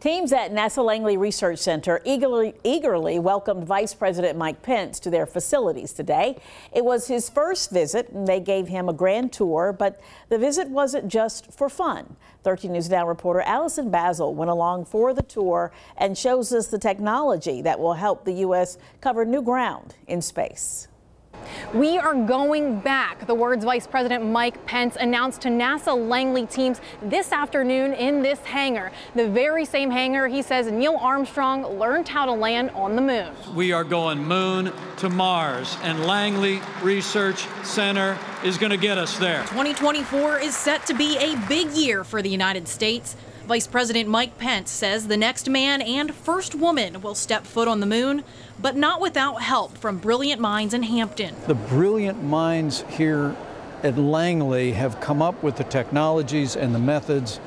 Teams at NASA Langley Research Center eagerly, eagerly, welcomed Vice President Mike Pence to their facilities today. It was his first visit, and they gave him a grand tour, but the visit wasn't just for fun. 13 News Now reporter Allison Basil went along for the tour and shows us the technology that will help the U.S. cover new ground in space. We are going back. The words Vice President Mike Pence announced to NASA Langley teams this afternoon in this hangar. The very same hangar he says Neil Armstrong learned how to land on the moon. We are going moon to Mars, and Langley Research Center is going to get us there. 2024 is set to be a big year for the United States. Vice President Mike Pence says the next man and first woman will step foot on the moon, but not without help from brilliant minds in Hampton. The brilliant minds here at Langley have come up with the technologies and the methods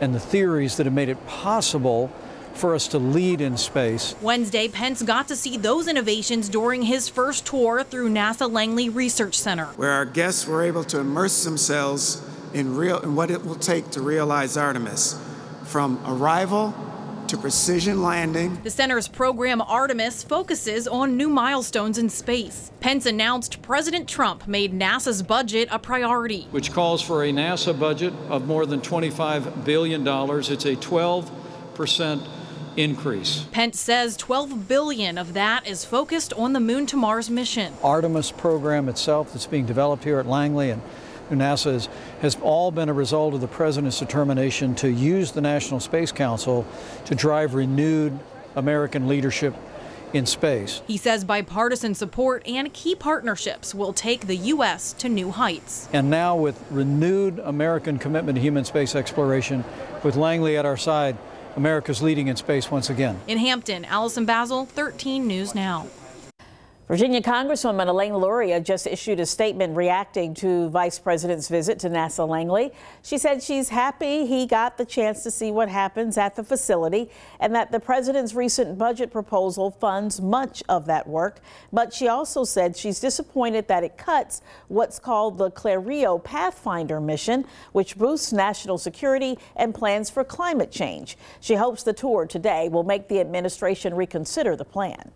and the theories that have made it possible for us to lead in space. Wednesday, Pence got to see those innovations during his first tour through NASA Langley Research Center, where our guests were able to immerse themselves in real in what it will take to realize Artemis from arrival to precision landing. The center's program Artemis focuses on new milestones in space. Pence announced President Trump made NASA's budget a priority, which calls for a NASA budget of more than $25 billion. It's a 12 percent increase. Pence says 12 billion of that is focused on the moon to Mars mission. Artemis program itself that's being developed here at Langley and NASA has, has all been a result of the President's determination to use the National Space Council to drive renewed American leadership in space. He says bipartisan support and key partnerships will take the U.S. to new heights. And now, with renewed American commitment to human space exploration, with Langley at our side, America's leading in space once again. In Hampton, Allison Basil, 13 News Now. Virginia Congresswoman Elaine Luria just issued a statement reacting to Vice President's visit to NASA Langley. She said she's happy he got the chance to see what happens at the facility and that the president's recent budget proposal funds much of that work. But she also said she's disappointed that it cuts what's called the CLARREO Pathfinder mission, which boosts national security and plans for climate change. She hopes the tour today will make the administration reconsider the plan.